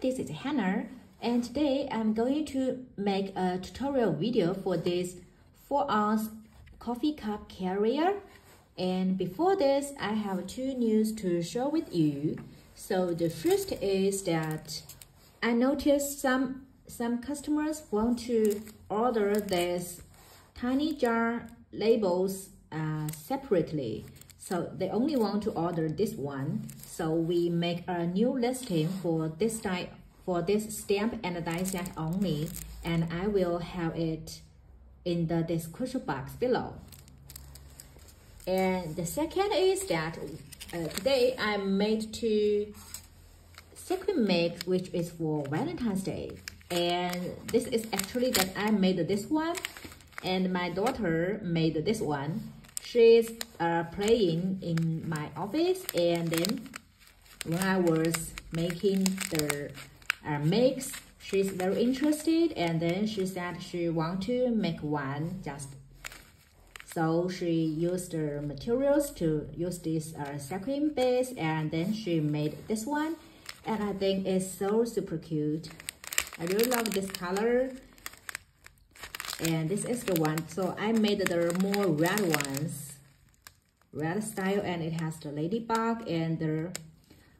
this is Hannah and today I'm going to make a tutorial video for this 4 ounce coffee cup carrier and before this I have two news to share with you. So the first is that I noticed some some customers want to order this tiny jar labels uh, separately. So they only want to order this one. So we make a new listing for this type for this stamp and die set only. And I will have it in the description box below. And the second is that uh, today I made two sequin mix which is for Valentine's Day. And this is actually that I made this one and my daughter made this one she's uh, playing in my office and then when I was making the uh, mix she's very interested and then she said she want to make one just. So she used the materials to use this uh, sequin base and then she made this one and I think it's so super cute. I really love this color and this is the one. So i made the more red ones. Red style and it has the ladybug and the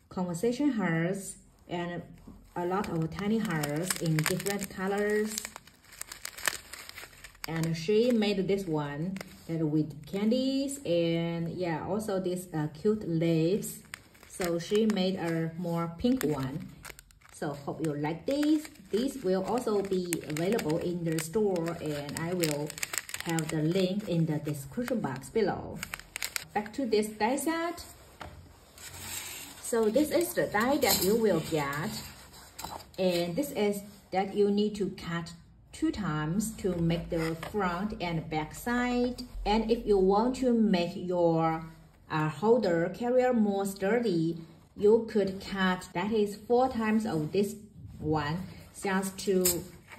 conversation hearts and a lot of tiny hearts in different colors. And she made this one and with candies and yeah also these uh, cute leaves. So she made a more pink one so hope you like this. This will also be available in the store and I will have the link in the description box below. Back to this die set. So this is the die that you will get. And this is that you need to cut two times to make the front and back side. And if you want to make your uh, holder carrier more sturdy, you could cut that is four times of this one just to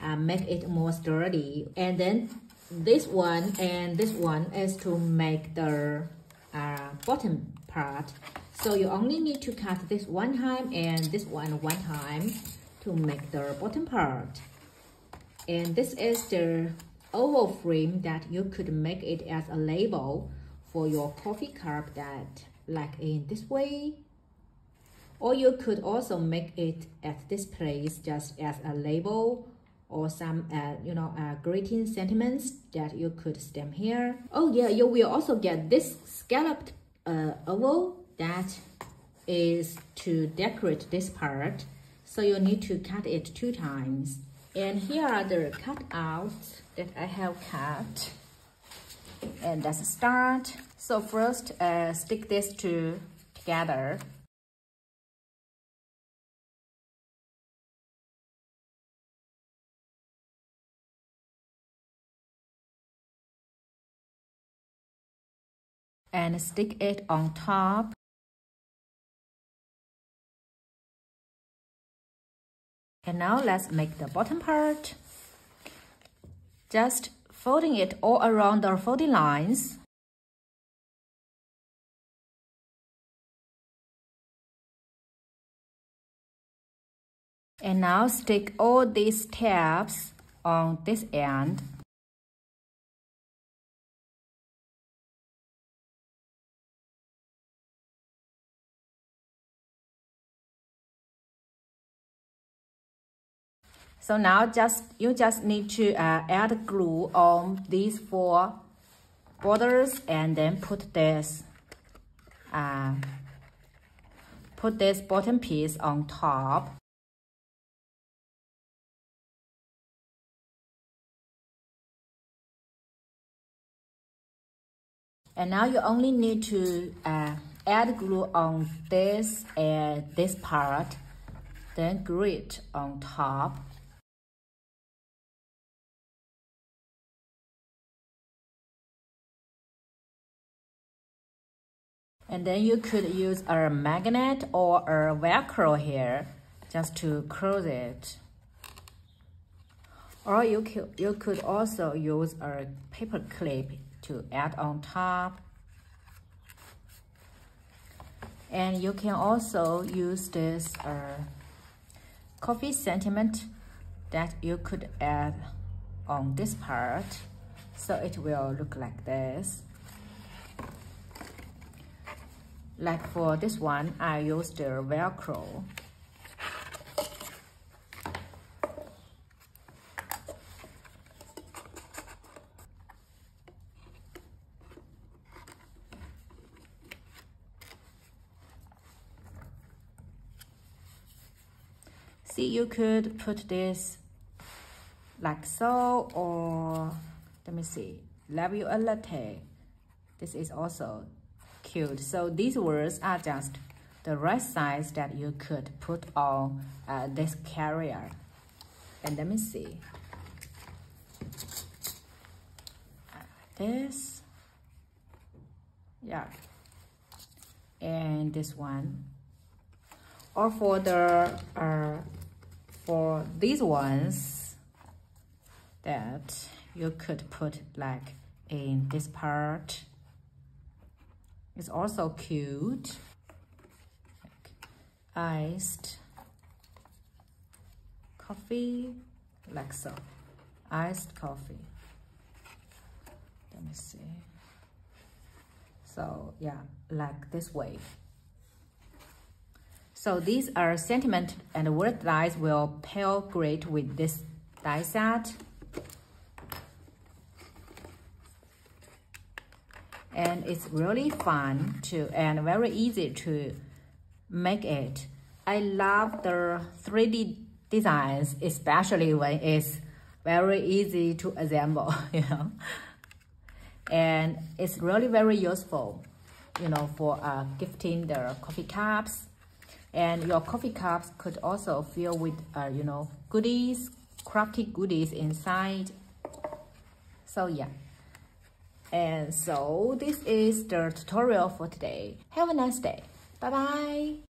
uh, make it more sturdy. And then this one and this one is to make the uh, bottom part. So you only need to cut this one time and this one one time to make the bottom part. And this is the oval frame that you could make it as a label for your coffee cup that like in this way or you could also make it at this place just as a label or some uh, you know uh, greeting sentiments that you could stamp here. Oh yeah you will also get this scalloped uh, oval that is to decorate this part. So you need to cut it two times. And here are the cutouts that I have cut. And let's start. So first uh, stick this two together and stick it on top. And now let's make the bottom part. Just folding it all around the folding lines. And now stick all these tabs on this end. So now just you just need to uh, add glue on these four borders and then put this uh, put this bottom piece on top. And now you only need to uh, add glue on this and this part, then glue it on top. And then you could use a magnet or a Velcro here just to close it. Or you could, you could also use a paper clip to add on top. And you can also use this uh, coffee sentiment that you could add on this part so it will look like this like for this one I used the velcro. See you could put this like so or let me see love you a latte this is also cute so these words are just the right size that you could put on uh, this carrier. And let me see. This. Yeah. And this one. Or for the uh, for these ones that you could put like in this part it's also cute. Like iced coffee like so. Iced coffee. Let me see. So yeah like this way. So these are sentiment and word dies will pair great with this die set. And it's really fun to and very easy to make it. I love the 3D designs, especially when it's very easy to assemble, you know. And it's really very useful, you know, for uh, gifting the coffee cups and your coffee cups could also fill with uh, you know goodies crafty goodies inside so yeah and so this is the tutorial for today. Have a nice day. Bye bye